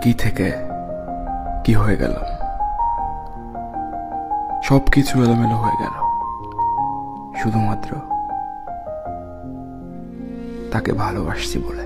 কি থেকে? কি হয়ে গেল? সব কিছু এলোমেলো হয়ে গেল। শুধুমাত্র তাকে ভালোবাসছি বলে।